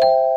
you